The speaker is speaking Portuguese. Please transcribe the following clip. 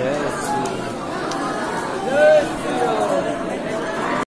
Yes.